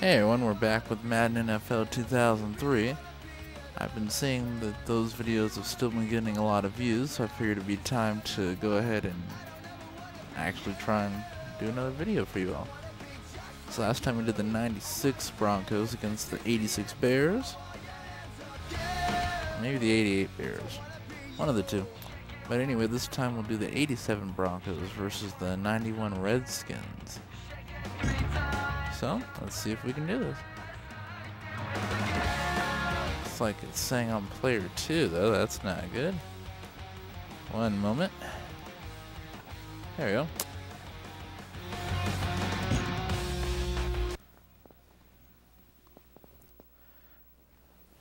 Hey everyone, we're back with Madden NFL 2003. I've been seeing that those videos have still been getting a lot of views, so I figured it'd be time to go ahead and actually try and do another video for you all. So last time we did the 96 Broncos against the 86 Bears. Maybe the 88 Bears. One of the two. But anyway, this time we'll do the 87 Broncos versus the 91 Redskins. So, let's see if we can do this. Looks like it's saying on player 2, though. That's not good. One moment. There we go.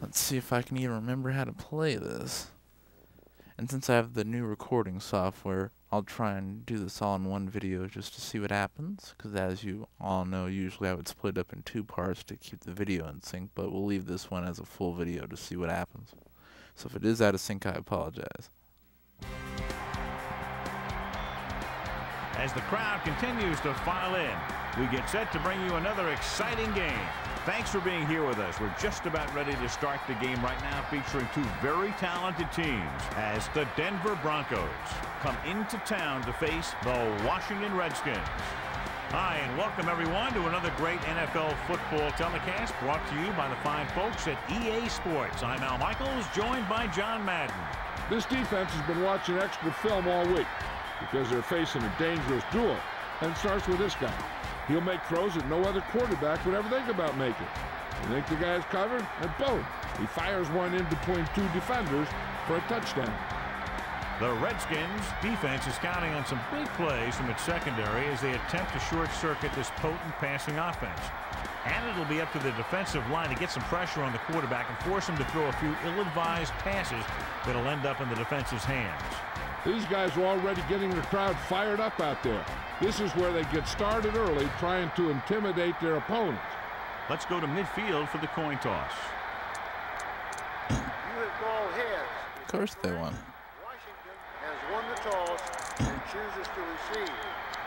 Let's see if I can even remember how to play this. And since I have the new recording software, I'll try and do this all in one video just to see what happens. Because as you all know, usually I would split it up in two parts to keep the video in sync, but we'll leave this one as a full video to see what happens. So if it is out of sync, I apologize. As the crowd continues to file in, we get set to bring you another exciting game. Thanks for being here with us. We're just about ready to start the game right now featuring two very talented teams as the Denver Broncos come into town to face the Washington Redskins. Hi, and welcome everyone to another great NFL football telecast brought to you by the fine folks at EA Sports. I'm Al Michaels, joined by John Madden. This defense has been watching extra film all week because they're facing a dangerous duel. And it starts with this guy. He'll make throws that no other quarterback would ever think about making. You think the guy's covered? And boom, he fires one in between two defenders for a touchdown. The Redskins defense is counting on some big plays from its secondary as they attempt to short-circuit this potent passing offense. And it'll be up to the defensive line to get some pressure on the quarterback and force him to throw a few ill-advised passes that'll end up in the defense's hands. These guys are already getting the crowd fired up out there. This is where they get started early trying to intimidate their opponents. Let's go to midfield for the coin toss. Of course they won. Washington has won the toss and chooses to receive.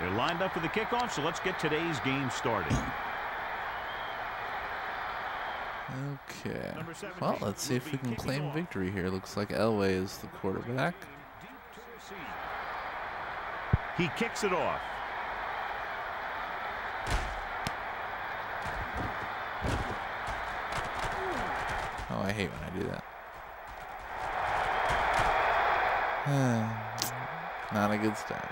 They're lined up for the kickoff, so let's get today's game started. Okay. Well, let's see if we can claim victory here. Looks like Elway is the quarterback. He kicks it off. Oh, I hate when I do that. Not a good start.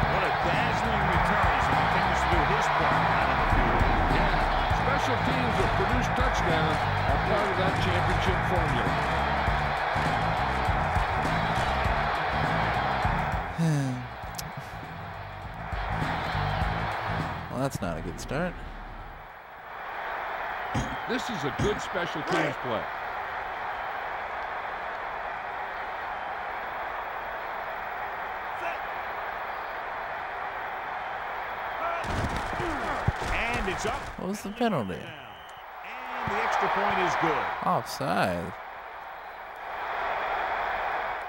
What a dazzling return as he continues to do his part out of the field. Yeah, special teams that produce touchdowns are part of that championship formula. well, that's not a good start. This is a good special teams play. And it's up. What was the penalty? And the extra point is good. Offside.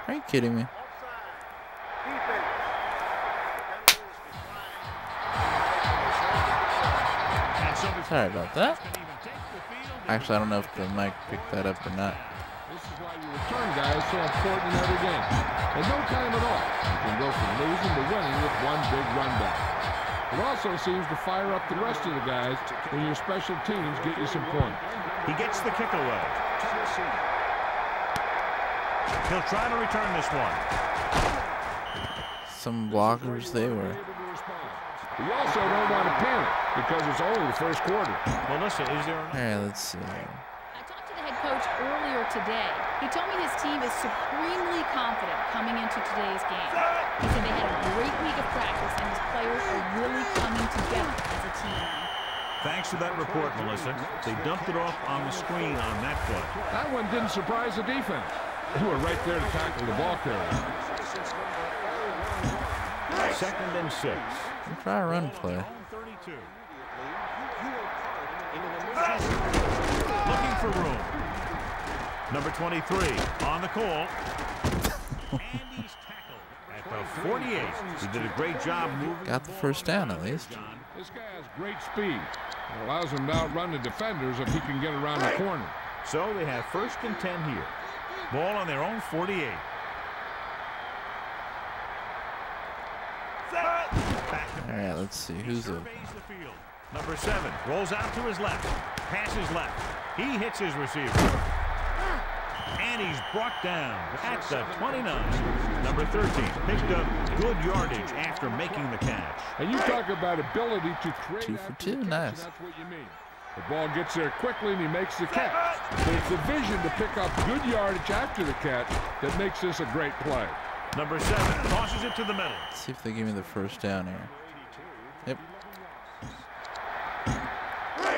Are you kidding me? Sorry about that. Actually, I don't know if the mic picked that up or not. This is why your return guy is so important in every game. In no time at all, you can go from losing to winning with one big run back. It also seems to fire up the rest of the guys when your special teams get you some points. He gets the kick away. He'll try to return this one. Some blockers they were. We also don't want to panic because it's only the first quarter. Melissa, is there an Alright, let's see. I talked to the head coach earlier today. He told me his team is supremely confident coming into today's game. He said they had a great week of practice and his players are really coming together as a team. Thanks for that report, Melissa. They dumped it off on the screen on that play. That one didn't surprise the defense. They were right there to tackle the ball carrier. Second and six. We'll try a run play. Looking for room. Number 23 on the call. and he's tackled at the the 48. He did a great job moving. Got the first down at least. This guy has great speed. It allows him to outrun the defenders if he can get around the corner. So they have first and 10 here. Ball on their own 48. All right, let's see who's open. Surveys the field. Number seven rolls out to his left. Passes left. He hits his receiver. And he's brought down at the 29. Number 13 picked up good yardage after making the catch. And you talk about ability to create Two for two, catch, nice. That's what you mean. The ball gets there quickly and he makes the catch. But it's the vision to pick up good yardage after the catch that makes this a great play. Number seven tosses it to the middle. Let's see if they give me the first down here.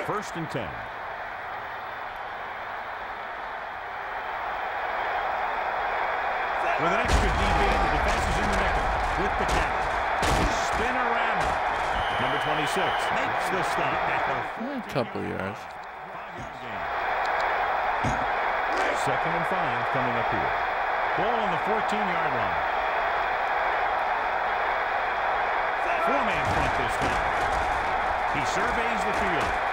First and 10. With an extra DB, the defense is in the nickel with the catch. Spin around. Number 26 makes the stop A couple yards. Second and five coming up here. Ball on the 14-yard line. Four-man front this time. He surveys the field.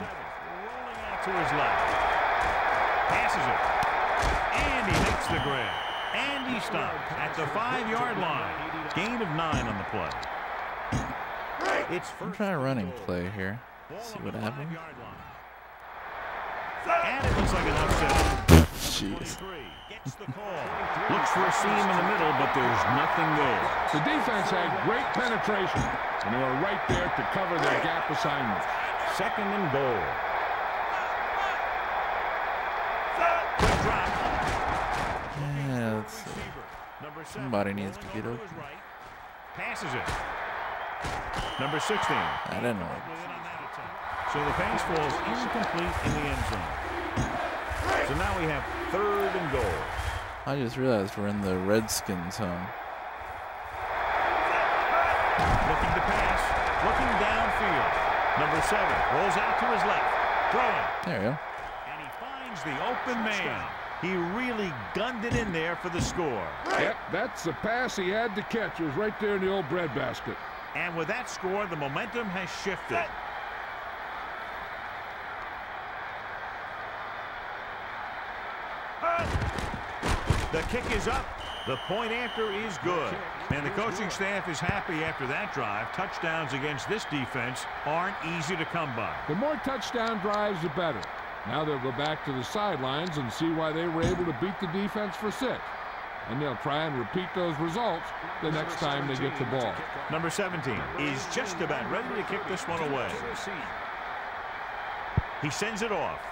Number rolling out to his left. Passes it. And he makes the grab. And he stops at the five-yard line. Gain of nine on the play. It's I'm trying a running play here. Ball See what happens. And it looks like an upset. Jeez. gets the call. Looks for a seam in the middle, but there's nothing there. The defense had great penetration, and they were right there to cover their gap assignments. Second and goal. Quick drop. Yeah, let's see. Number Somebody needs to get over open. his right. Passes it. Number 16. I didn't know. Within on that attempt. So the pass falls incomplete in the end zone. So now we have third and goal. I just realized we're in the Redskins home. Looking to pass. Looking downfield. Number seven rolls out to his left. Throwing. There we go. And he finds the open man. He really gunned it in there for the score. Yep, that's the pass he had to catch. It was right there in the old breadbasket. And with that score, the momentum has shifted. The kick is up. The point after is good. And the coaching staff is happy after that drive. Touchdowns against this defense aren't easy to come by. The more touchdown drives, the better. Now they'll go back to the sidelines and see why they were able to beat the defense for six. And they'll try and repeat those results the next time they get the ball. Number 17 is just about ready to kick this one away. He sends it off.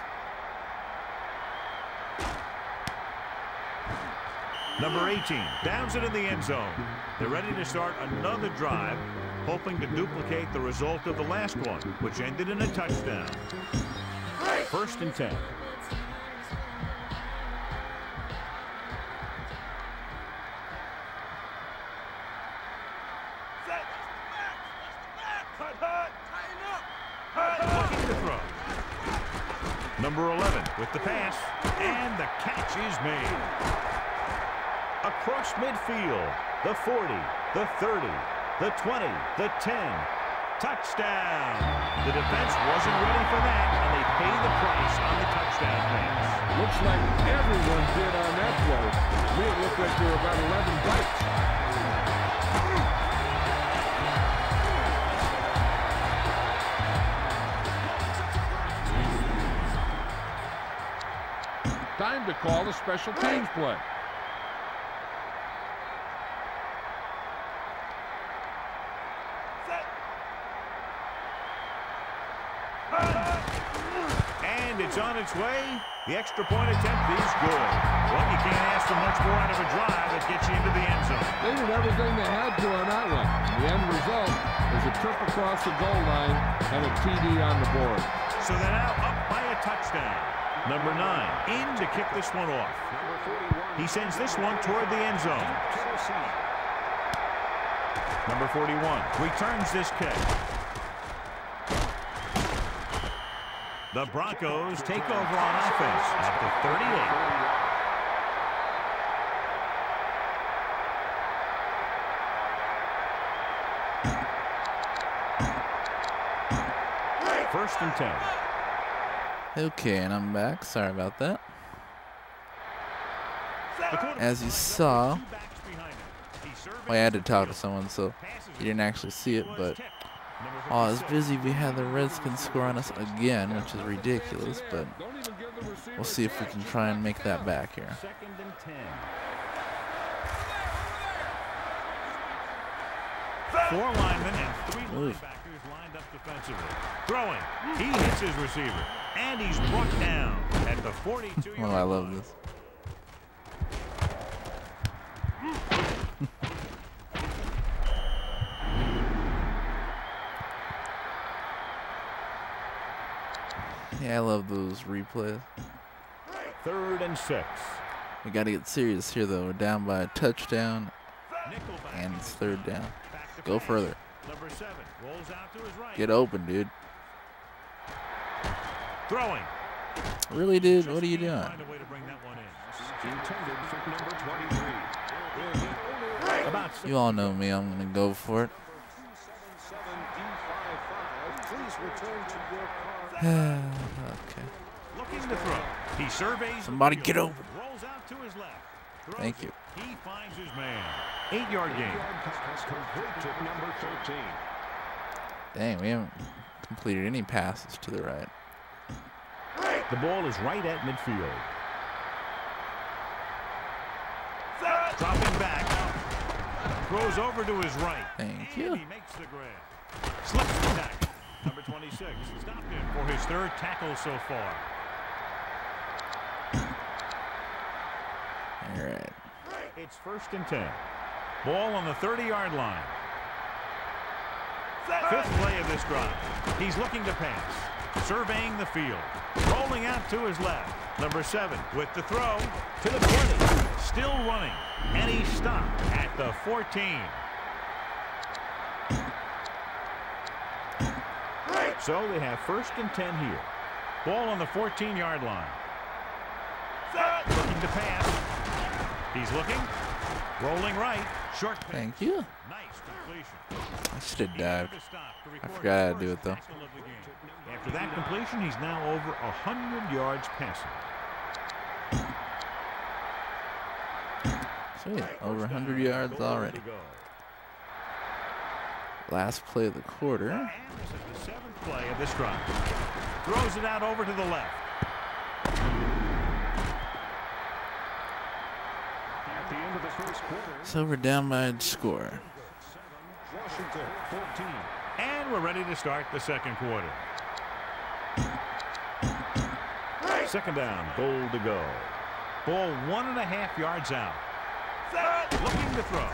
Number 18 downs it in the end zone. They're ready to start another drive, hoping to duplicate the result of the last one, which ended in a touchdown. First and 10. Looking to throw. Number 11 with the pass, and the catch is made. Across midfield, the 40, the 30, the 20, the 10. Touchdown! The defense wasn't ready for that, and they pay the price on the touchdown pass. Looks like everyone did on that play. It looked like there were about 11 bites. Time to call a special teams play. And it's on its way. The extra point attempt is good. Well, you can't ask for much more out of a drive that gets you into the end zone. They did everything they had to on that one. The end result is a trip across the goal line and a TD on the board. So they're now up by a touchdown. Number nine in to kick this one off. He sends this one toward the end zone. Number 41 returns this kick. The Broncos take over on offense at the 38. First and 10. Okay, and I'm back. Sorry about that. As you saw, well, I had to talk to someone, so you didn't actually see it, but Oh, while I was busy, we had the Redskins score on us again, which is ridiculous, but we'll see if we can try and make that back here. Second and 10. Four linemen and three linebackers lined up defensively. Throwing. He hits his receiver. And he's brought down at the 42 Oh, I love this. Yeah, I love those replays. Third and six. We got to get serious here, though. We're down by a touchdown, and it's third down. Go further. Number seven rolls out to his right. Get open, dude. Throwing. Really, dude? What are you doing? can't find a way to bring that one in. About six. You all know me. I'm going to go for it. okay. Looking to throw. He surveys. Somebody get over. Rolls out to his left. Thank you. He finds his man. Eight yard gain. Dang, we haven't completed any passes to the right. The ball is right at midfield. Dropping back. Throws over to his right. Thank and you. He makes the grab. Slips the tackle. Number 26 stopped him for his third tackle so far. All right. It's first and 10. Ball on the 30-yard line. Fifth play of this drive. He's looking to pass. Surveying the field. Rolling out to his left. Number seven with the throw to the 20. Still running. And he stopped at the 14. So they have first and 10 here. Ball on the 14-yard line. Looking to pass. He's looking. Rolling right. Short pass. Thank you. Nice completion. I should have dived. to stop to I forgot how to do it, though. tackle of the game. After that completion, he's now over 100 yards passing. Sweet. Over 100 yards already. Last play of the quarter. And this is the seventh play of this drive. Throws it out over to the left. At the end of the first quarter, So we're down by a score. Washington 14. And we're ready to start the second quarter. Second down, goal to go. Ball one and a half yards out. Looking to throw.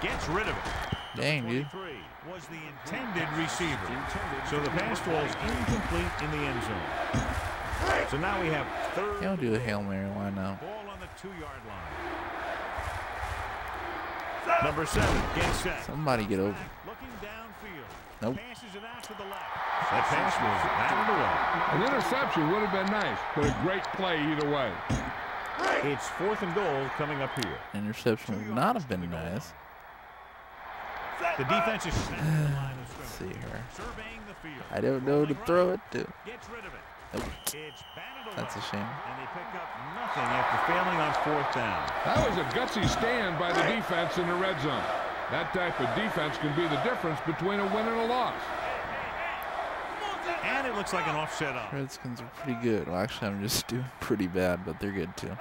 Gets rid of it. Dang, dude. 23 was the intended receiver. So the pass falls incomplete in the end zone. So now we have third Y'all do a Hail Mary. Why not? ball on the two-yard line. Number seven gets set. Somebody get open. Looking downfield. Nope. Passes it out to the left. That pass was batted away. An interception would have been nice, but a great play either way. It's fourth and goal coming up here. Interception would not have been nice. The defense is snapping the Let's see here. Surveying the field. I don't know to throw it to. Gets rid of it. Nope. It's batted away. That's a shame. And they pick up nothing after failing on fourth down. That was a gutsy stand by the defense in the red zone. That type of defense can be the difference between a win and a loss. And it looks like an offset up. Redskins are pretty good. Well, actually, I'm just doing pretty bad, but they're good too. Looking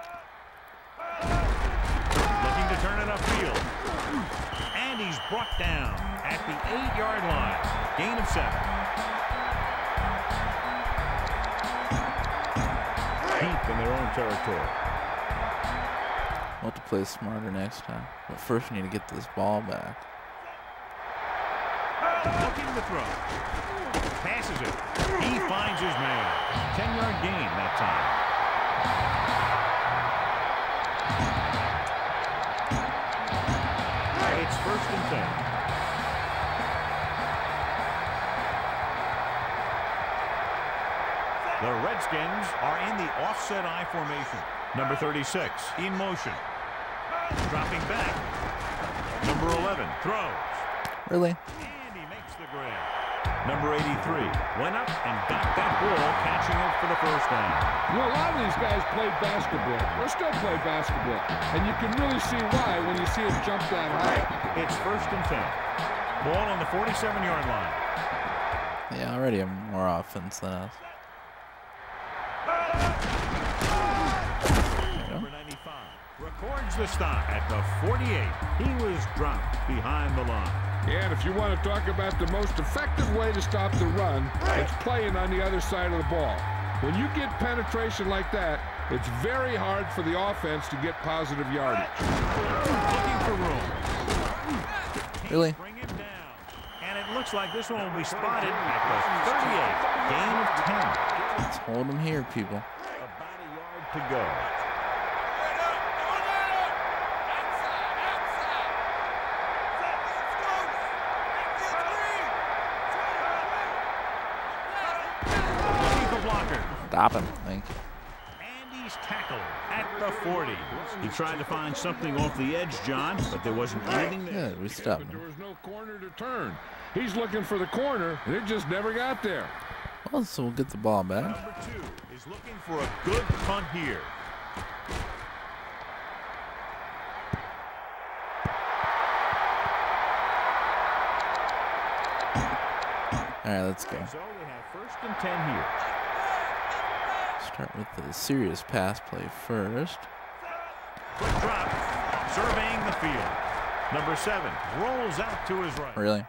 to turn it upfield. And he's brought down at the eight-yard line. Gain of seven. Deep in their own territory. We'll have to play smarter next time. But first, we need to get this ball back. Looking to throw. Passes it. He finds his man. 10-yard gain that time. First and 10. The Redskins are in the offset I formation. Number 36 in motion. Dropping back. Number 11 throws. Really? Number 83 went up and got that ball, catching it for the first down. You know, a lot of these guys played basketball, or still play basketball, and you can really see why when you see it jump that high. It's first and 10. Ball on the 47-yard line. Yeah, already have more offense than us. Number 95 records the stop at the 48. He was dropped behind the line. And if you want to talk about the most effective way to stop the run, it's playing on the other side of the ball. When you get penetration like that, it's very hard for the offense to get positive yardage. Looking for room. Really? Bring him down. And it looks like this one will be spotted at the 38. Game of 10. Let's hold them here, people. About a yard to go. Looking for blocker. Stop him. Thank you. And he's tackled at the 40. He tried to find something off the edge, John, but there wasn't anything there. Good, we stopped But there was no corner to turn. He's looking for the corner, and it just never got there. Well, so we'll get the ball back. Number two is looking for a good punt here. All right, let's go. So they have first and 10 here. Start with the serious pass play first. Quick drop, surveying the field. Number seven rolls out to his right. Really?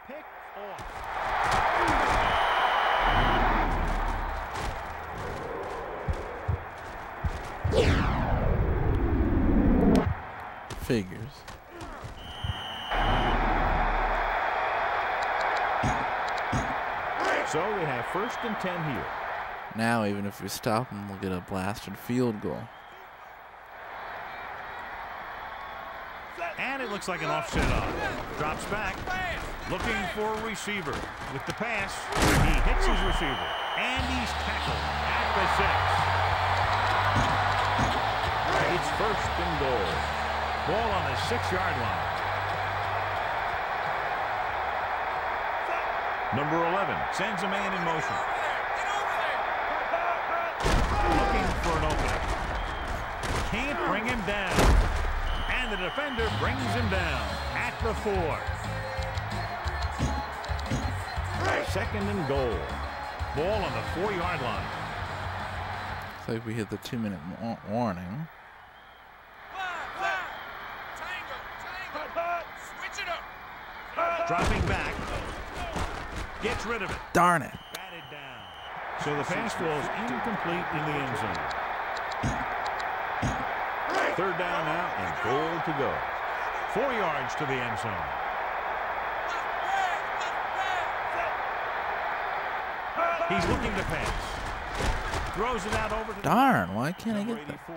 Figures. So we have first and 10 here. Now, even if we stop them, we'll get a blasted field goal. And it looks like an offset off. Drops back. Looking for a receiver. With the pass, he hits his receiver. And he's tackled at the six. It's first and goal. Ball on the six-yard line. Number 11 sends a man in motion. Looking for an opening. Can't bring him down. And the defender brings him down at the four. Second and goal. Ball on the four-yard line. Looks like we hit the two-minute wa- warning. Dropping back. Gets rid of it. Darn it! Batted down. So the pass falls incomplete in the end zone. Third down now and goal to go. Four yards to the end zone. He's looking to pass. Throws it out over to Darn! Why can't I Number get that? 84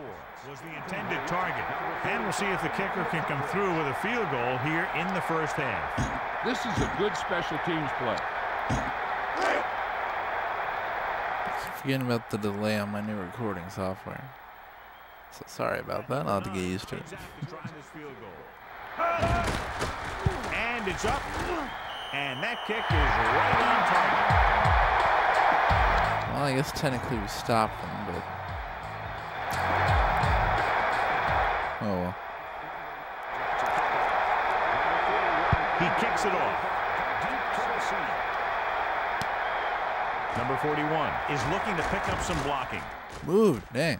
was the intended target. And we'll see if the kicker can come through with a field goal here in the first half. This is a good special teams play. Forgetting about the delay on my new recording software. So sorry about that. I'll have to get used to it. James Atkins trying this field goal. And it's up. And that kick is right on target. Well, I guess technically we stopped them, but oh well. He kicks it off. Number 41 is looking to pick up some blocking. Move, dang.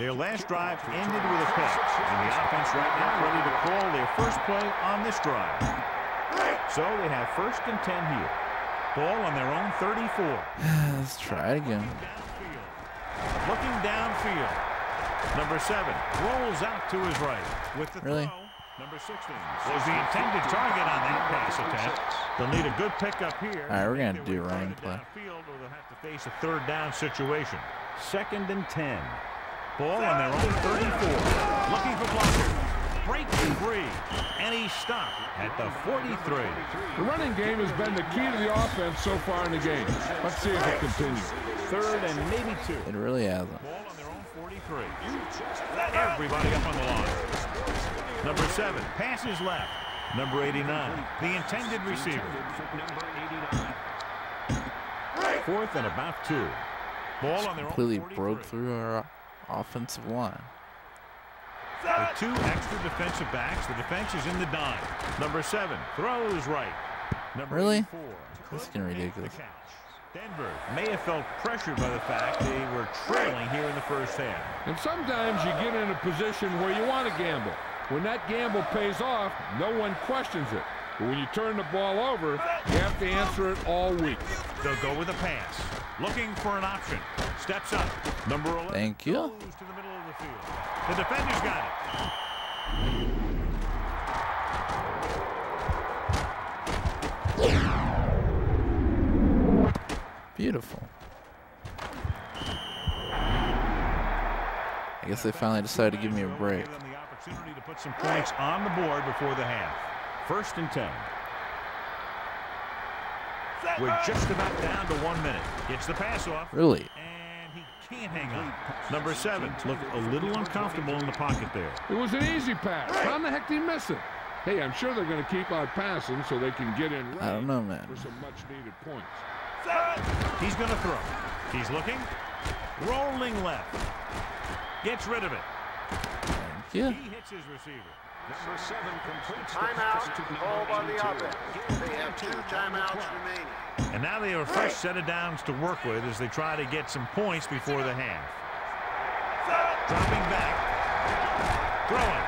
Their last drive ended with a pick, and the offense right now ready to call their first play on this drive. So they have first and 10 here. Ball on their own 34. Let's try it again. Looking downfield. Number seven rolls out to his right with the Really? throw. Number 16 was the intended target on that pass attempt. They'll need a good pickup here. All right, we're gonna do will a running to play. downfield, or they'll have to face a third down situation. Second and 10. Ball on their own 34. Looking for blocker. Breaking free. And he stopped at the 43. The running game has been the key to the offense so far in the game. Let's see if it continues. Third and maybe two. It really hasn't. Ball on their own 43. Everybody up on the line. Number seven passes left. number 89, the intended receiver. Number 89. Fourth and about two. Ball on their own Completely 43. broke through our offensive line. With two extra defensive backs, the defense is in the dime. Number seven throws right. Number Really? 84 This is getting ridiculous. Denver may have felt pressured by the fact they were trailing here in the first half. And sometimes you get in a position where you want to gamble. When that gamble pays off, no one questions it. But when you turn the ball over, you have to answer it all week. They'll go with a pass. Looking for an option. Steps up. Number 11 Thank you. to the middle of the field. The defender's got it. Beautiful. I guess they finally decided to give me a break. Give them the opportunity to put some points on the board before the half. First and 10. We're just about down to one minute. Gets the pass off. Really? And he can't hang on. Number seven looked a little uncomfortable in the pocket there. It was an easy pass. How in the heck did he miss it? Hey, I'm sure they're going to keep on passing so they can get in I don't know, man. for some much-needed points. He's going to throw. He's looking. Rolling left. Gets rid of it. Thank you. He hits his receiver. Number seven completes Timeout pass to called by the 82. offense. They have two timeouts remaining. And now they have a fresh set of downs to work with as they try to get some points before the half. Dropping back. Throwing.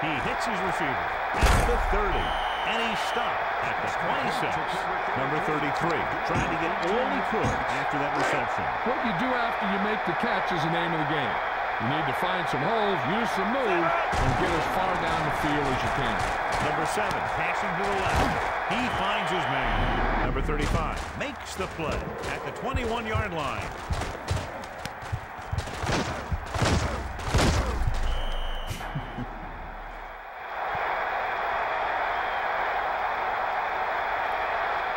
He hits his receiver at the 30. And he stopped at the 26. Number 33. Trying to get all he could after that reception. What you do after you make the catch is the name of the game. You need to find some holes, use some move, and get as far down the field as you can. Number 7. Passing to the left. He finds his man. Number 35. Makes the play at the 21-yard line.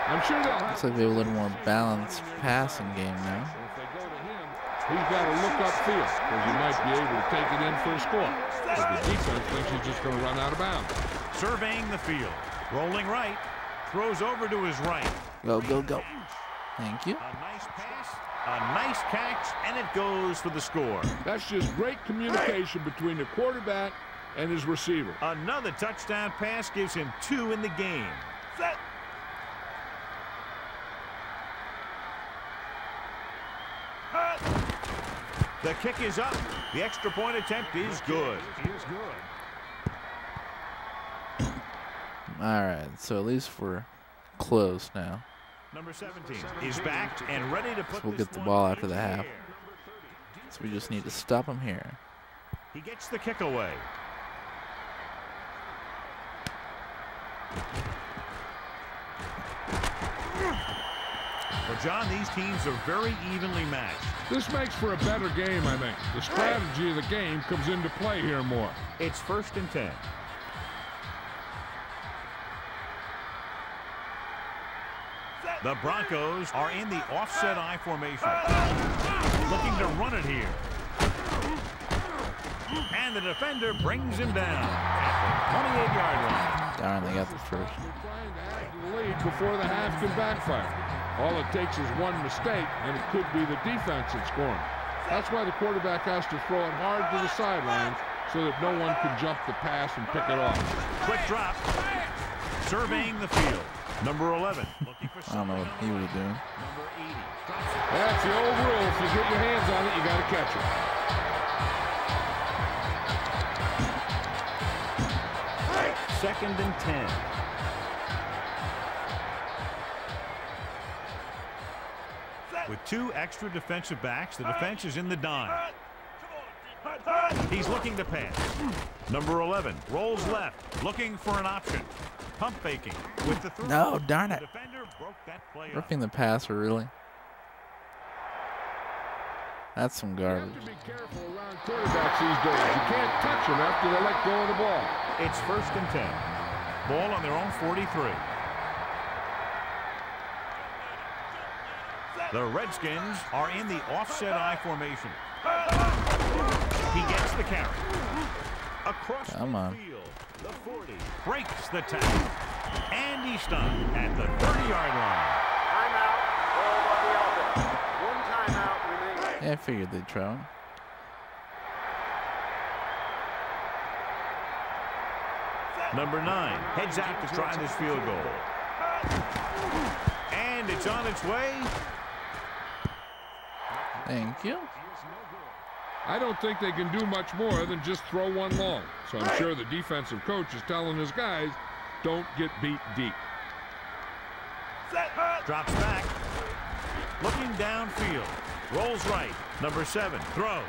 I'm sure they'll have Looks like we have a little more balanced passing game now. If they go to him, he's got to look upfield because he might be able to take it in for a score. But the defense thinks he's just going to run out of bounds. Surveying the field. Rolling right. Throws over to his right. Go, go, go. Thank you. A nice pass, a nice catch, and it goes for the score. That's just great communication between the quarterback and his receiver. Another touchdown pass gives him two in the game. The kick is up. The extra point attempt is good. Is good. All right, so at least we're close now. Number 17 is back and ready to put So we'll get the ball after the the half. So we just need to stop him here. He gets the kick away. Well, John, these teams are very evenly matched. This makes for a better game, I think. The strategy of the game comes into play here more. It's first and 10. The Broncos are in the offset I formation. Looking to run it here. And the defender brings him down at the 28-yard line. Darn, they got the first. They're trying to add to the lead before the half can backfire. All it takes is one mistake, and it could be the defense that's scoring. That's why the quarterback has to throw it hard to the sidelines so that no one can jump the pass and pick it off. Quick drop. Surveying the field. Number 11. Looking for I don't know what he was doing. Number 80. That's the old rule. If you get your hands on it, you got to catch it. Second and 10. With two extra defensive backs, the defense is in the dime. He's looking to pass. Number 11 rolls left, looking for an option. Pump faking with the throw. No, darn it. defender broke that play. Ripping the passer, really? That's some You garbage. have to be careful around quarterbacks these days. You can't touch them after they let go of the ball. It's first and 10. Ball on their own 43. The Redskins are in the offset I formation. He gets the carry. Across Come the on. field. The 40. Breaks the tackle. And he's stopped at the 30-yard line. Timeout. Ball by the offense. One timeout remaining. Yeah, I figured they'd try him. Number nine heads out to try this field goal. And it's on its way. Thank you. I don't think they can do much more than just throw one long. So I'm sure the defensive coach is telling his guys, don't get beat deep. Drops back. Looking downfield. Rolls right. Number seven throws.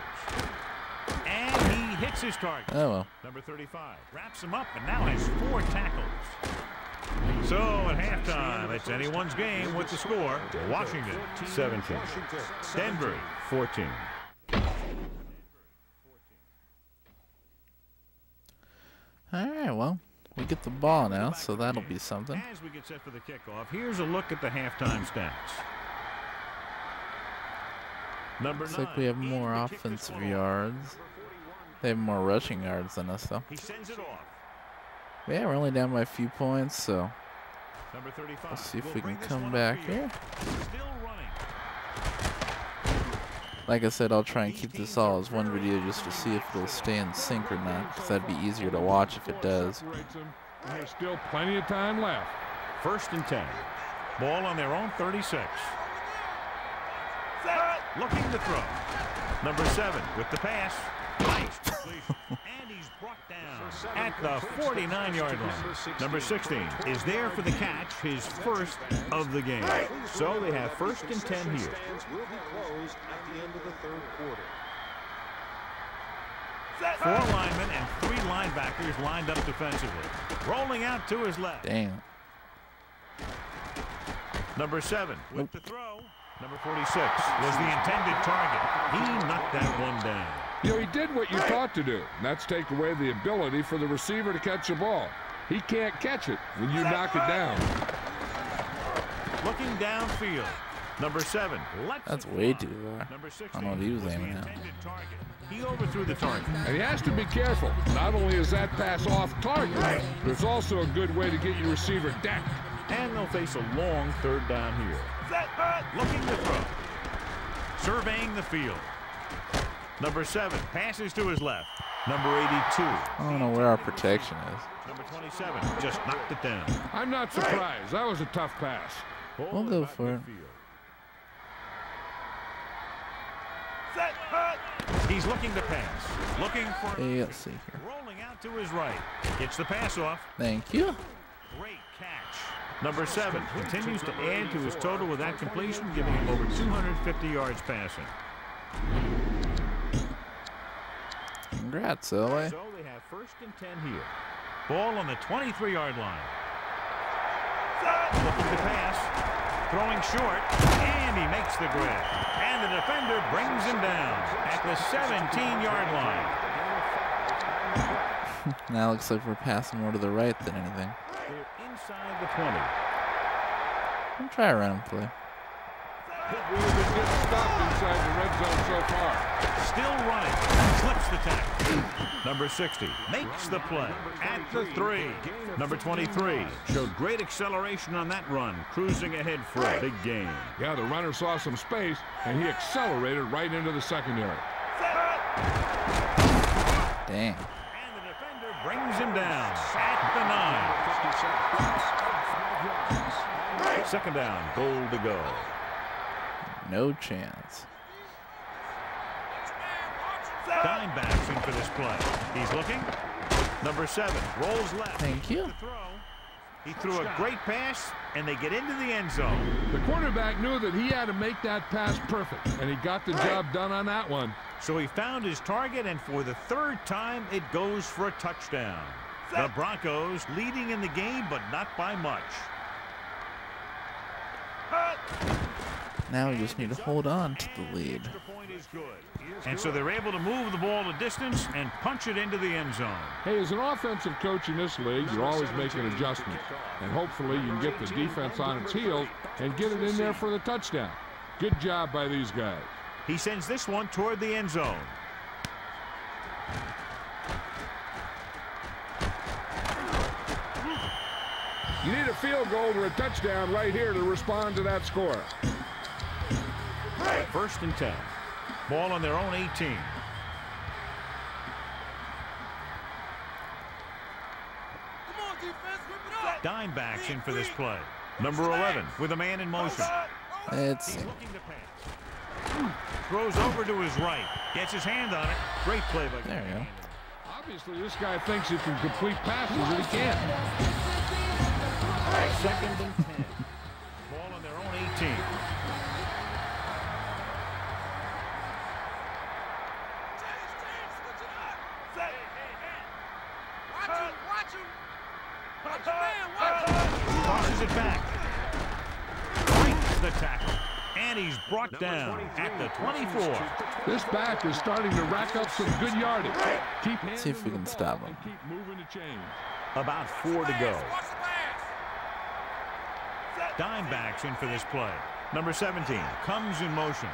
And he hits his target. Oh well. Number 35 wraps him up and now has four tackles. So at halftime, it's anyone's game with the score. Washington 17. Denver 14. All right. Well, we get the ball now, so that'll be something. As we get set for the kickoff, here's a look at the halftime stats. Number Looks like we have more to kick this offensive yards. They have more rushing yards than us, though. He sends it off. Yeah, we're only down by a few points, so Number 35. let's see if will we can come back here. Still running. Like I said, I'll try and keep this all as one video just to see if it'll stay in sync or not, because that'd be easier to watch if it does. Separates them, and There's still plenty of time left. First and 10. Ball on their own 36. Looking to throw. Number seven with the pass. Nice completion. and he's brought down at the 49-yard line. Number 16 is there for the catch, his first of the game. So they have first and 10 here. will be closed at the end of the third quarter. Four linemen and three linebackers lined up defensively. Rolling out to his left. Damn. Number seven with the throw. Number 46 was the intended target. He knocked that one down. You know, he did what you thought to do, and that's take away the ability for the receiver to catch the ball. He can't catch it when you knock it down. Looking downfield. Number seven. lets That's way too far. Number 16 I don't know what he was the aiming at. intended. He overthrew the target. And he has to be careful. Not only is that pass off target, but it's also a good way to get your receiver decked. And they'll face a long third down here. Looking to throw. Surveying the field. Number seven passes to his left. Number 82. I don't know where our protection is. Number 27 just knocked it down. I'm not surprised. That was a tough pass. Ball go for it. midfield. He's looking to pass. Looking for Hey, let's see here. rolling out to his right. Gets the pass off. Thank you. Great catch. Number seven continues to add to his total with that completion, giving him over 250 yards passing. Congrats, Elway. So they have first and 10 here. Ball on the 23-yard line. Looking to pass. Throwing short. And he makes the grab. And the defender brings him down at the 17-yard line. Now looks like we're passing more to the right than anything. They're inside the 20. I'll try a run play. We've been getting stopped inside the red zone so far. Still running. Slips the tackle. Number 60 makes the play at the three. Number 23 showed great acceleration on that run, cruising ahead for a big gain. Yeah, the runner saw some space, and he accelerated right into the secondary. Dang. And the defender brings him down at the nine. Second down, goal to go. No chance. Dime backs in for this play. He's looking. Number seven rolls left. Thank you. He threw a great pass, and they get into the end zone. The quarterback knew that he had to make that pass perfect, and he got the job done on that one. So he found his target, and for the third time, it goes for a touchdown. The Broncos leading in the game, but not by much. Now we just need to hold on to the lead. extra point is good. And so they're able to move the ball a distance and punch it into the end zone. Hey, as an offensive coach in this league, you're always making adjustments. And hopefully you can get the defense on its heels and get it in there for the touchdown. Good job by these guys. He sends this one toward the end zone. You need a field goal or a touchdown right here to respond to that score. First and 10. Ball on their own 18. Dime backs in for this play. Number 11 with a man in motion. It's He's looking to pass. Throws over to his right. Gets his hand on it. Great play by There you go. Obviously, this guy thinks he can complete passes and he can't. Second and 10. Ball on their own 18. Brought down at the 24. This back is starting to rack up some good yardage. Keep See if we can stop him. Keep moving the. About four to go. Dime backs in for this play. Number 17 comes in motion.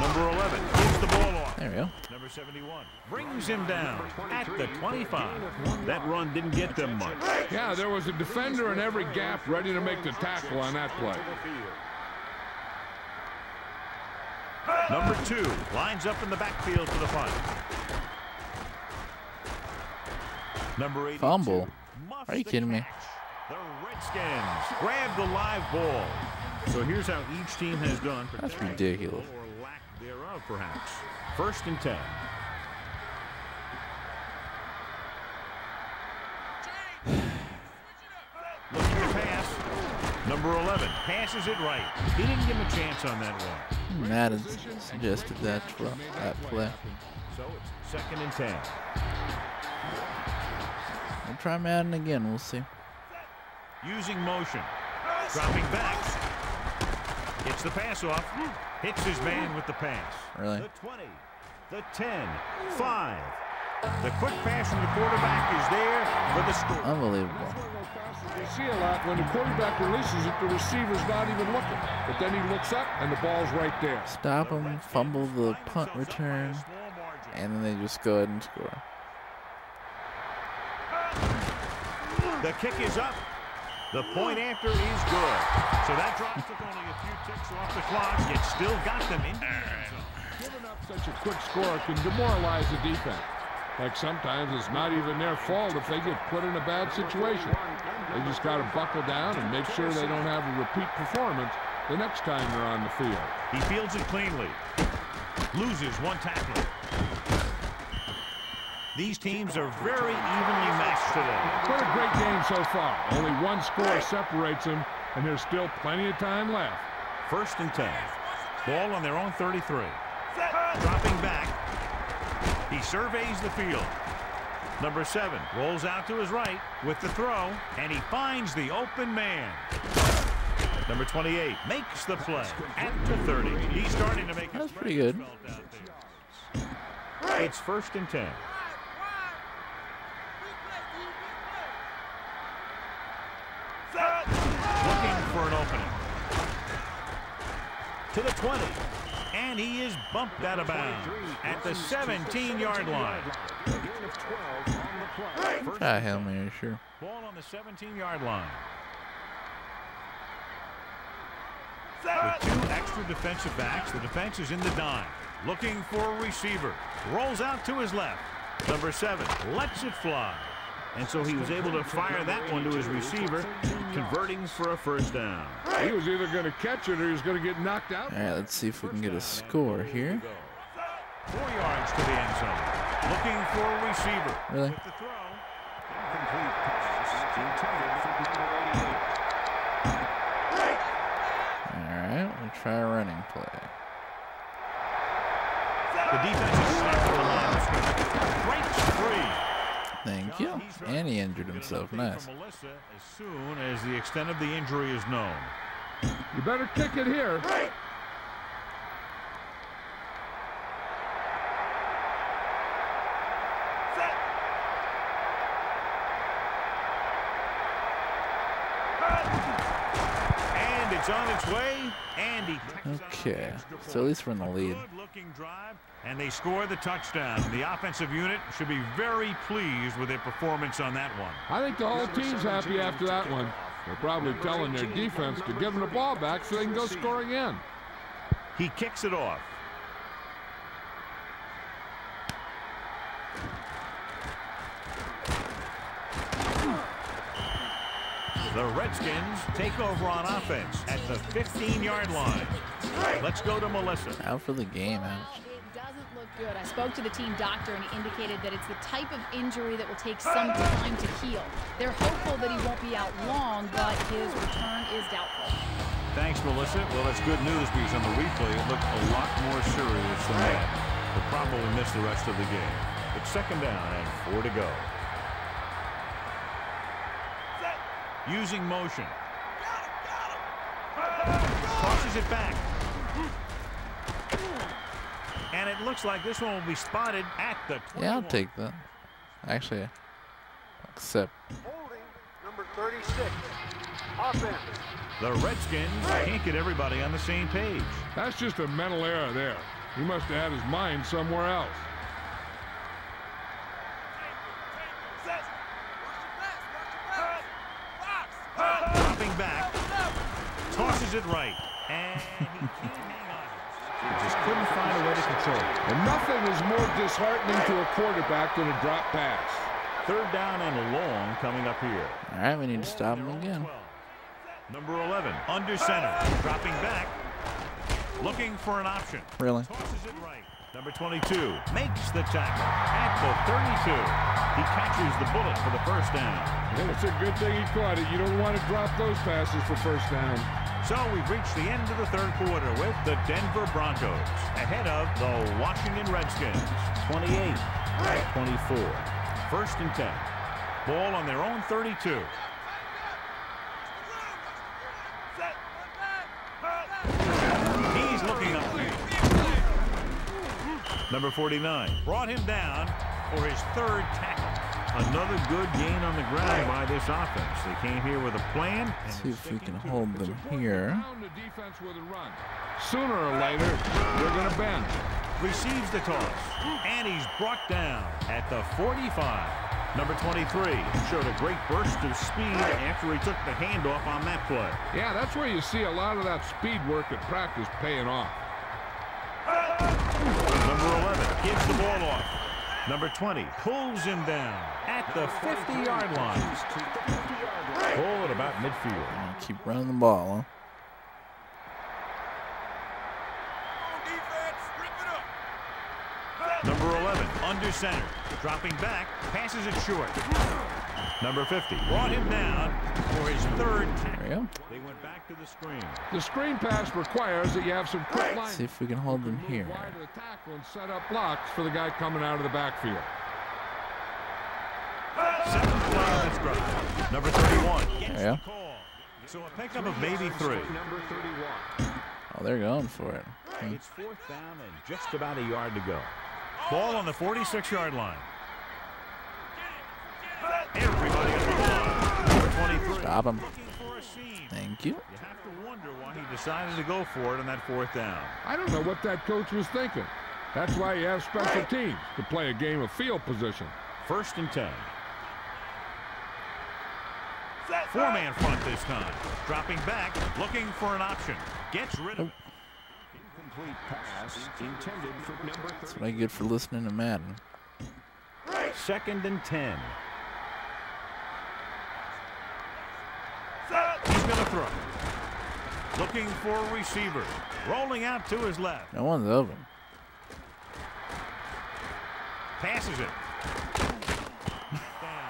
Number 11 gives the ball off. There we go. Number 71 brings him down at the 25. That run didn't get them much. Yeah, there was a defender in every gap ready to make the tackle on that play. Number two lines up in the backfield for the punt. Number eight. Fumble. Are you kidding me? catch. The Redskins grab the live ball. So here's how each team has done. That's ridiculous. Or lack thereof, perhaps. First and 10. Looking to pass. Number 11 passes it right. He didn't give him a chance on that one. Madden suggested that that play. So it's second and 10. We'll try Madden again. We'll see. Using motion. Dropping back. Gets the pass off. Hits his man with the pass. Really? The 20. The 10. 5. The quick pass from the quarterback is there for the score. Unbelievable. You see a lot when the quarterback releases it, the receiver's not even looking. But then he looks up and the ball's right there. Stop him, fumble the punt return, and then they just go ahead and score. The kick is up. The point after is good. So that drop took only a few ticks off the clock. It still got them in. Giving up such a quick score can demoralize the defense. Like sometimes it's not even their fault if they get put in a bad situation. They just got to buckle down and make sure they don't have a repeat performance the next time they're on the field. He fields it cleanly. Loses one tackle. These teams are very evenly matched today. What a great game so far. Only one score separates them, and there's still plenty of time left. First and 10. Ball on their own 33. Dropping back. He surveys the field. Number seven rolls out to his right with the throw, and he finds the open man. Number 28 makes the play at the 30. He's starting to make That's pretty good. presence felt out there. It's first and 10. Looking for an opening. To the 20. And he is bumped out of bounds at the 17-yard line. Ah, First Try a and Hail Mary, sure. Ball on the 17-yard line. With two extra defensive backs, the defense is in the dime. Looking for a receiver. Rolls out to his left. Number seven lets it fly. And so he was able to fire that one to his receiver, converting for a first down. He was either going to catch it or he was going to get knocked out. All right, let's see if we can get a score here. Four yards to the end zone. Looking for a receiver. Really? With the throw. All right, we'll try a running play. The defense is snapped to the line of scrimmage. Breaks free. Thank you. And he injured himself. Nice. Melissa as soon as the extent of the injury is known. You better kick it here. And It's on its way, and he tacks Okay, so at least we're in the lead. Good-looking drive, and they score the touchdown. The offensive unit should be very pleased with their performance on that one. I think the whole team's happy after that one. They're probably telling their defense to give them the ball back so they can go score again. He kicks it off. The Redskins take over on offense at the 15-yard line. Let's go to Melissa. Out for the game, ouch. It doesn't look good. I spoke to the team doctor, and he indicated that it's the type of injury that will take some time to heal. They're hopeful that he won't be out long, but his return is doubtful. Thanks, Melissa. Well, that's good news because on the replay it looked a lot more serious than that. They'll probably miss the rest of the game. It's second down and four to go. Using motion. Tosses it back. And it looks like this one will be spotted at the 21. Yeah, I'll take that. Actually, accept. Holding number 36. Offense. The Redskins can't get everybody on the same page. That's just a mental error there. He must have had his mind somewhere else. Dropping back. Tosses it right. And he can't hang on. He just couldn't find a way to control it. And nothing is more disheartening to a quarterback than a drop pass. Third down and long coming up here. All right, we need to stop him again. Number 11, under center. Dropping back. Looking for an option. Really? Tosses it right. Number 22 makes the tackle at the 32. He catches the bullet for the first down. And it's a good thing he caught it. You don't want to drop those passes for first down. So we've reached the end of the third quarter with the Denver Broncos ahead of the Washington Redskins 28 24. First and 10. Ball on their own 32. He's looking up. Number 49 brought him down for his third tackle. Another good gain on the ground by this offense. They came here with a plan. and See if we can hold them here. The with a run. Sooner or later, they're going to bend. receives the toss, and he's brought down at the 45. Number 23 showed a great burst of speed after he took the handoff on that play. Yeah, that's where you see a lot of that speed work at practice paying off. Number 11 gives the ball off. Number 20 pulls him down at the 50-yard line. Ball at about midfield. Keep running the ball, huh? Number 11 under center, dropping back, passes it short. Number 50 brought him down for his third There tackle. They went back to the screen. The screen pass requires that you have some quick line. See if we can hold them here. wide of the tackle and set up blocks for the guy coming out of the backfield. Seventh play of this drive. Number 31 Yeah. So a pickup of maybe three. Number 31. Oh, they're going for it. Hmm. It's fourth down and just about a yard to go. Ball on the 46-yard line. Everybody on the line. 23. Stop him. Looking for a seam. Thank you. You have to wonder why he decided to go for it on that fourth down. I don't know what that coach was thinking. That's why you have special teams to play a game of field position. First and 10. Four-man front this time. Dropping back, looking for an option. Gets rid of it. Incomplete pass intended for number 30. That's what I get for listening to Madden. Second and 10. He's going to throw. Looking for a receiver. Rolling out to his left. No one's open. Passes it.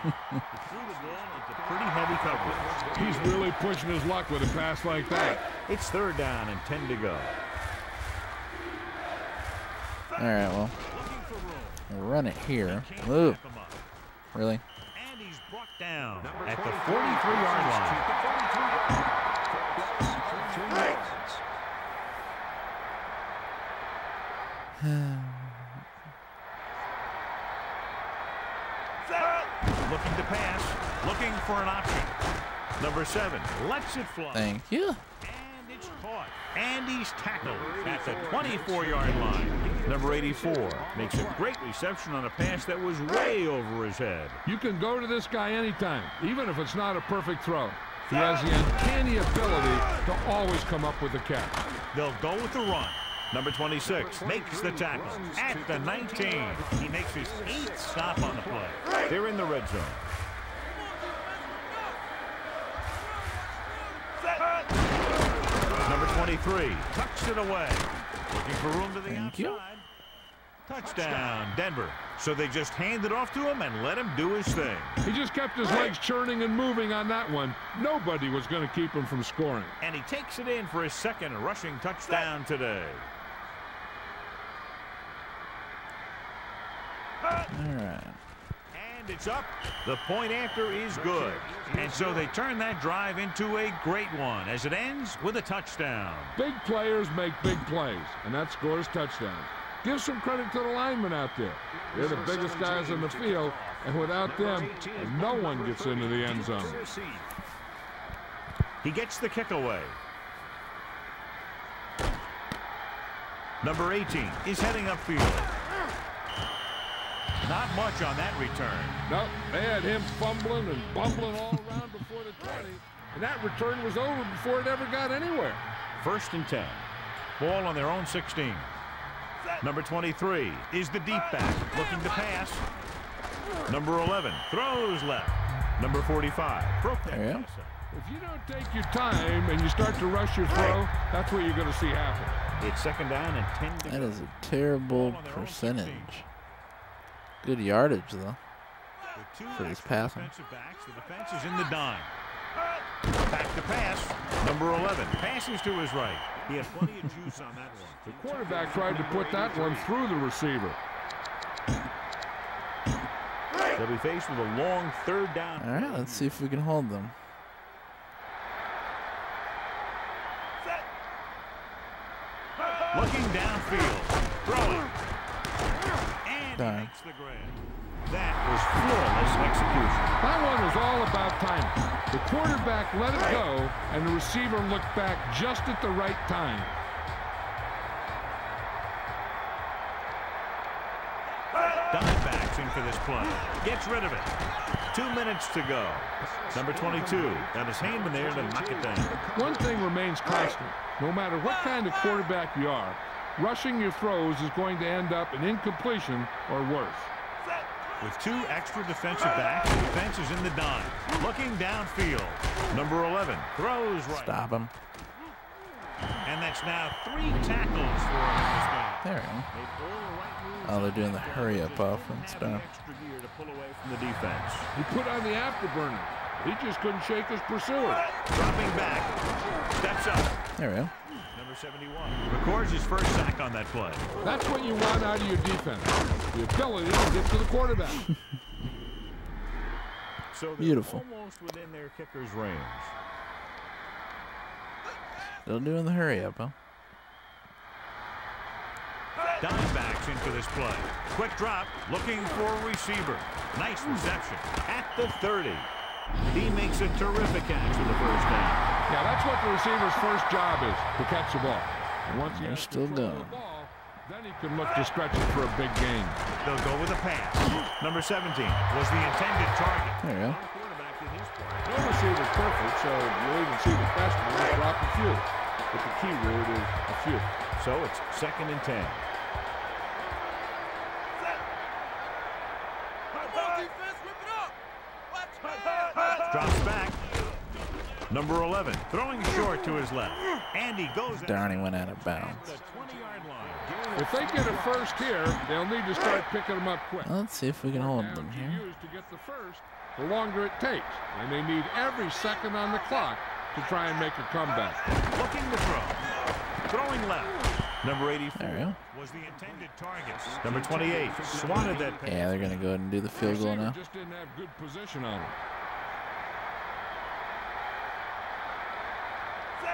Down. Threw the ball into pretty heavy coverage. He's really pushing his luck with a pass like that. It's third down and 10 to go. All right, well, Looking for room. we'll run it here. Ooh, wrap him up. really? And he's brought down at the 43-yard line. to the 43 yard line. Two yards. Looking to pass. Looking for an option. Number seven lets it fly. Thank you. And it's caught. And he's tackled at the 24-yard line. Number 84 makes a great reception on a pass that was way over his head. You can go to this guy anytime, even if it's not a perfect throw. He has the uncanny ability to always come up with the catch. They'll go with the run. Number 26 makes the tackle at the 19. He makes his eighth stop on the play. They're in the red zone. Number 23 tucks it away. Looking for room to the Thank you. outside. Touchdown, Denver. So they just hand it off to him and let him do his thing. He just kept his legs churning and moving on that one. Nobody was going to keep him from scoring. And he takes it in for his second rushing touchdown today. All right. And it's up. The point after is good. And so they turn that drive into a great one as it ends with a touchdown. Big players make big plays, and that scores touchdowns. Give some credit to the linemen out there. They're the biggest guys in the field, and without them, no one gets into the end zone. He gets the kick away. Number 18 is heading upfield. Not much on that return. Nope, they had him fumbling and bumbling all around before the 20, and that return was over before it ever got anywhere. First and 10. Ball on their own 16. Number 23 is the deep back looking to pass. Number 11 throws left. Number 45 broke that There you go. pass up. If you don't take your time and you start to rush your throw, that's what you're going to see happen. It's second down and 10 to That go. is a terrible Ball on their own 16. percentage. Good yardage, though. For his passing. backs, the defense is in the dime. Back to pass. Number 11 passes to his right. He had plenty of juice on that one. The quarterback tried to put that one through the receiver. They'll be faced with a long third down. All right, let's see if we can hold them. Looking downfield. Throwing. And he Darn. makes the grab. That was flawless execution. That one was all about timing. The quarterback let it go, and the receiver looked back just at the right time. Dime backs in for this play. Gets rid of it. Two minutes to go. Number 22 got his hand in there to knock it down. One thing remains constant. No matter what kind of quarterback you are, rushing your throws is going to end up in incompletion or worse. With two extra defensive backs, the defense is in the dime. Looking downfield. Number 11 throws right. Stop him. And that's now three tackles for him in this game. There we go. Made all the right moves Oh, they're doing the hurry up off and offense having extra gear to pull away from the defense. He put on the afterburner. He just couldn't shake his pursuer. Dropping back. Steps up. There we go. Number 71 records his first sack on that play. That's what you want out of your defense. The ability to get to the quarterback. So Beautiful. almost within their kicker's range. Still doing the hurry up, huh? Dime backs in for this play. Quick drop, looking for a receiver. Nice reception at the 30. He makes a terrific catch for the first down. Yeah, that's what the receiver's first job is, to catch the ball. And once he They're still control of going. the ball, then he can look to stretch it for a big gain. They'll go with a pass. Number 17 was the intended target. There you go. Quarterback did his part. No receiver's perfect, so you'll even see the best ones drop a few. But the key word is a few. So it's second and 10. Drops back. Number 11 throwing short to his left. And he goes Darn, he went out of bounds. the 20-yard line. If they get a first here, they'll need to start picking them up quick. Let's see if we can hold them here. to get the first, the longer it takes. And they need every second on the clock to try and make a comeback. Looking to throw. Throwing left. Number 84 There we go. was the intended target. Number 28 swatted that pass. Yeah, they're gonna go ahead and do the field goal now. just didn't have good position on him.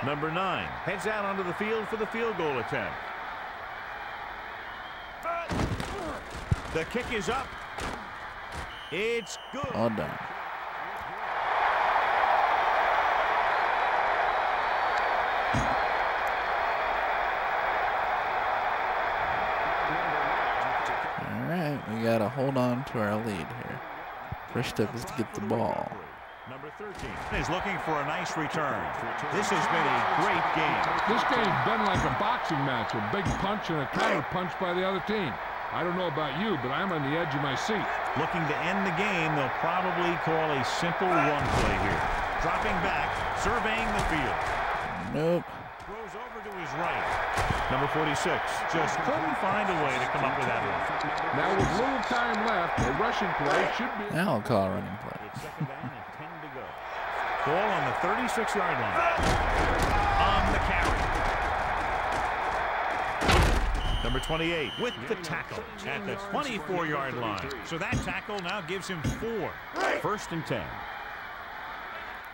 Number nine heads out onto the field for the field goal attempt. The kick is up. It's good. All done. All right, we got to hold on to our lead here. First step is to get the ball. Number 13 is looking for a nice return. This has been a great game. This game's been like a boxing match, a big punch and a counter punch by the other team. I don't know about you, but I'm on the edge of my seat. Looking to end the game, they'll probably call a simple run play here. Dropping back, surveying the field. Nope. Throws over to his right. Number 46 just couldn't find a way to come up with that one. Now with little time left, a rushing play should be... Now I'll call a running play. It's second down and 10 to go. Ball on the 36-yard line. On the carry. Number 28 with the tackle at the 24-yard line. So that tackle now gives him four. First and 10.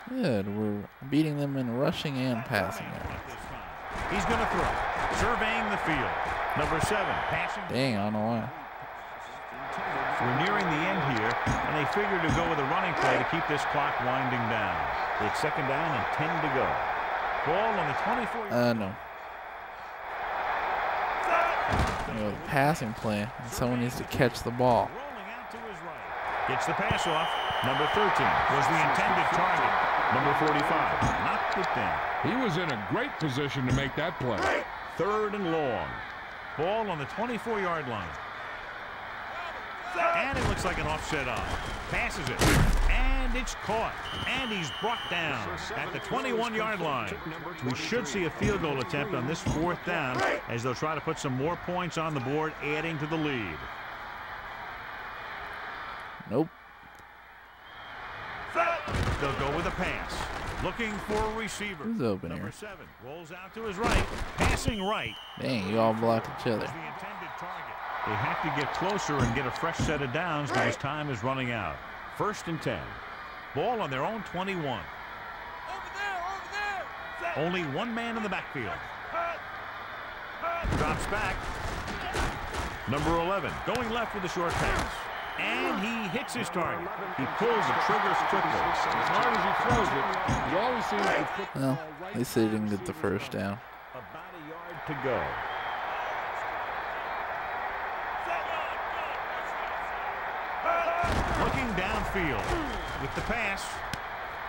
Good. We're beating them in rushing and passing. yards. At this time. He's going to throw. Surveying the field. Number seven, passing. Dang, I don't know why. We're nearing the end here, and they figure to go with a running play to keep this clock winding down. It's second down and 10 to go. Ball on the 24. Uh, no. You know, the passing play, and someone needs to catch the ball. Rolling out to his right. Gets the pass off. Number 13 was the intended target. Number 45 knocked it down. He was in a great position to make that play. Third and long. Ball on the 24-yard line. And it looks like an offset on. Passes it. And it's caught. And he's brought down at the 21-yard line. We should see a field goal attempt on this fourth down as they'll try to put some more points on the board, adding to the lead. Nope. They'll go with a pass. Looking for a receiver. Who's open Number here? seven rolls out to his right. Passing right. Dang, you all blocked each other. Is the intended target. They have to get closer and get a fresh set of downs because time is running out. First and 10. Ball on their own 21. Over there, over there. Only one man in the backfield. Drops back. Number 11 going left with a short pass. And he hits his target. He pulls the triggers quickly. As hard as he throws it, he always seems to put Well, ball right at least they didn't get the first down. About a yard to go. Looking downfield with the pass.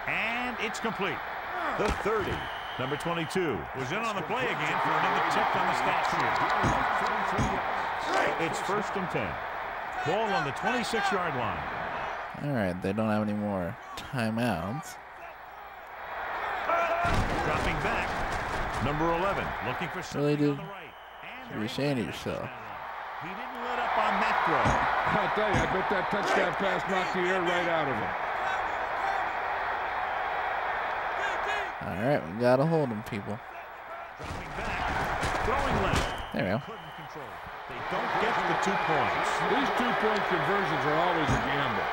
And it's complete. The 30. Number 22 was in on the play again for another tip on the stat sheet. It's first and 10. Ball on the 26-yard line. All right, they don't have any more timeouts. Dropping back. Number 11 looking for something Really, on the right. And You're they're ashamed of to yourself. Throw. I'll tell you, I bet that touchdown pass knocked the air right out of him. All right, we gotta hold them, people. Dropping. Throwing left. There we go. They don't get the two points. These two-point conversions are always a gamble.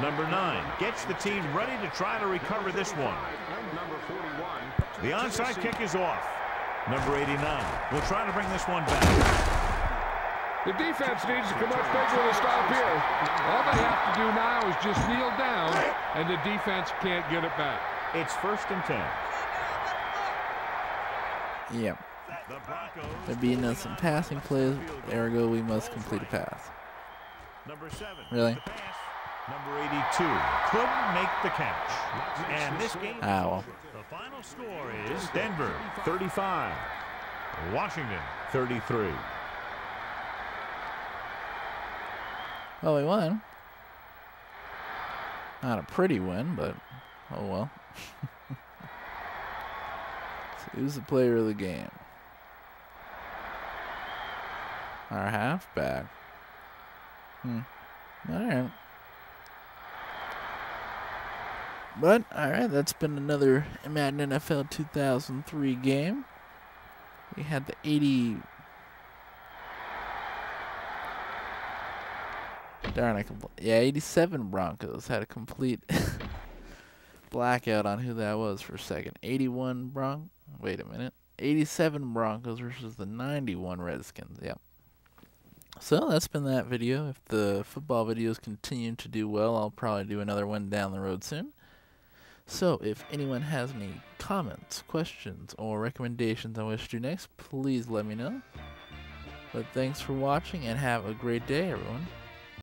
Number nine gets the team ready to try to recover this one. The onside kick is off. Number 89 We'll try to bring this one back. The defense needs to come up big with a stop here. All they have to do now is just kneel down, and the defense can't get it back. It's first and 10. Yep. The Broncos. They're beating us in passing plays. Ergo, we must complete a pass. Number seven. Really? Number 82 couldn't make the catch. And this game. Ah, well. Final score is Denver 35, Washington 33. Well, we won. Not a pretty win, but oh well. so who's the player of the game? Our halfback. Hmm. All right. But all right, that's been another Madden NFL 2003 game. We had the 80 Darn, I compl- yeah, 87 Broncos had a complete blackout on who that was for a second. 81 Bron. Wait a minute. 87 Broncos versus the 91 Redskins. Yep. So that's been that video. If the football videos continue to do well, I'll probably do another one down the road soon. So if anyone has any comments, questions, or recommendations on what to do next, please let me know. But thanks for watching and have a great day, everyone.